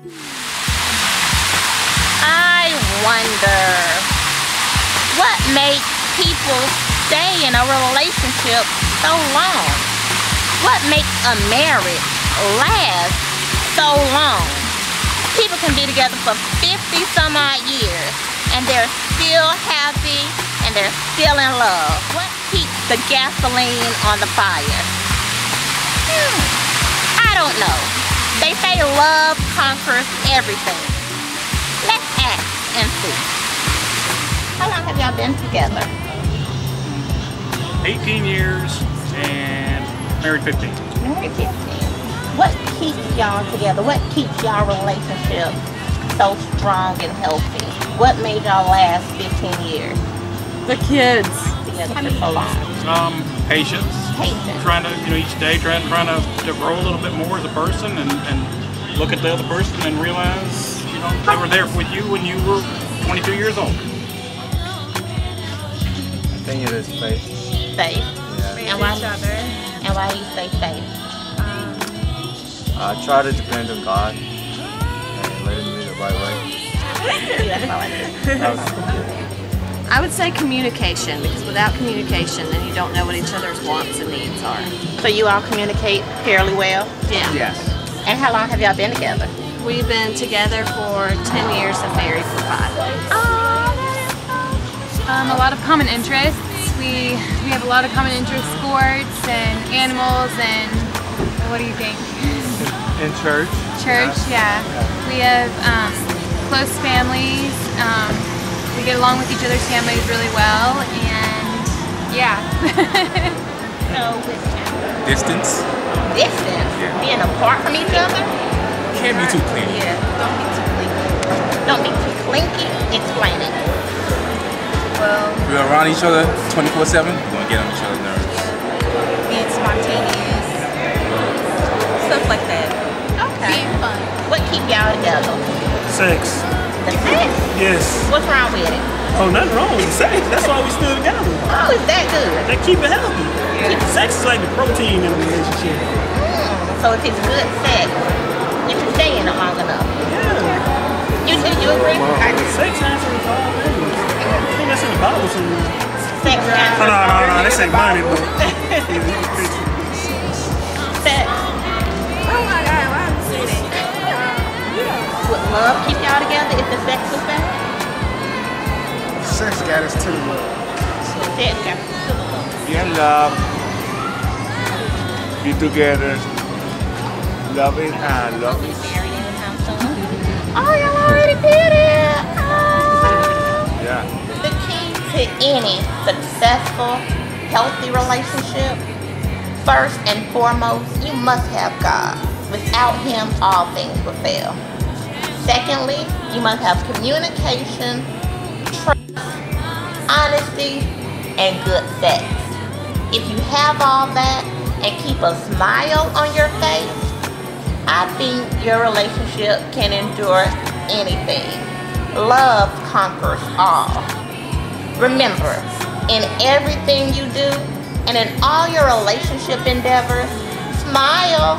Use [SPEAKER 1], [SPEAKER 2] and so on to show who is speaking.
[SPEAKER 1] I wonder what makes people stay in a relationship so long? What makes a marriage last so long? People can be together for 50 some odd years and they're still happy and they're still in love. What keeps the gasoline on the fire? Hmm, I don't know. They say love conquers everything. Let's ask and see. How long have y'all been together?
[SPEAKER 2] 18 years and married 15.
[SPEAKER 1] Married 15. What keeps y'all together? What keeps y'all relationship so strong and healthy? What made y'all last 15 years
[SPEAKER 3] The kids.
[SPEAKER 1] together for so long?
[SPEAKER 2] Um, patience.
[SPEAKER 1] Patience.
[SPEAKER 2] Trying to, you know, each day trying, trying to, to grow a little bit more as a person and, and look at the other person and realize, you know, they were there with you when you were 22 years old.
[SPEAKER 4] I think it is faith.
[SPEAKER 1] Faith.
[SPEAKER 4] Yeah.
[SPEAKER 1] And why,
[SPEAKER 3] each other.
[SPEAKER 1] and why do you say faith?
[SPEAKER 4] I try to depend on God and let Him lead the right way.
[SPEAKER 1] That's all I do.
[SPEAKER 4] That was
[SPEAKER 3] I would say communication because without communication, then you don't know what each other's wants and needs are.
[SPEAKER 1] So you all communicate fairly well?
[SPEAKER 3] Yeah.
[SPEAKER 4] Yes.
[SPEAKER 1] And how long have y'all been together?
[SPEAKER 3] We've been together for 10 years and married for five.
[SPEAKER 5] Um, a lot of common interests. We we have a lot of common interests, sports and animals and what do you think?
[SPEAKER 4] In church.
[SPEAKER 5] Church, yeah. We have um, close families. Um, we get along with each other's families really well, and yeah.
[SPEAKER 1] So with
[SPEAKER 6] Distance
[SPEAKER 1] distance,
[SPEAKER 6] Yeah.
[SPEAKER 1] being apart from each other?
[SPEAKER 6] can't be too clean.
[SPEAKER 1] Yeah, don't be too clinky. Don't be too clinky. Explain it.
[SPEAKER 5] well,
[SPEAKER 6] We're around each other 24 7, we're gonna get on each other's nerves.
[SPEAKER 5] being spontaneous, stuff like that.
[SPEAKER 1] Okay.
[SPEAKER 5] Being fun.
[SPEAKER 1] What keep y'all together?
[SPEAKER 7] Sex.
[SPEAKER 1] The sex?
[SPEAKER 7] Yes.
[SPEAKER 1] What's wrong with it?
[SPEAKER 7] Oh, nothing wrong with sex. That's why we still together.
[SPEAKER 1] Oh, is that good?
[SPEAKER 7] They keep it healthy. Sex is like the protein in a relationship.
[SPEAKER 1] Mm, so if it's good sex, you can stay in it long enough.
[SPEAKER 7] Yeah.
[SPEAKER 1] You do you agree?
[SPEAKER 7] Wow. Sex answers all things. I think that's in the Bible somewhere.
[SPEAKER 1] Sex
[SPEAKER 7] Oh,
[SPEAKER 1] answers
[SPEAKER 7] no, no, no.
[SPEAKER 1] all
[SPEAKER 7] This ain't money, bro.
[SPEAKER 1] Sex.
[SPEAKER 3] Oh my God, why am I saying
[SPEAKER 1] Would love keep y'all together if the sex was bad?
[SPEAKER 8] Sex got us to the world.
[SPEAKER 1] Sex got love.
[SPEAKER 8] Be in love. Be together. Loving and loving.
[SPEAKER 1] Married anytime soon? Oh, y'all already did it. Oh.
[SPEAKER 8] Yeah.
[SPEAKER 1] The key to any successful, healthy relationship, first and foremost, you must have God. Without Him, all things will fail. Secondly, you must have communication, trust, honesty, and good sex. If you have all that and keep a smile on your face, I think your relationship can endure anything. Love conquers all. Remember, in everything you do and in all your relationship endeavors, smile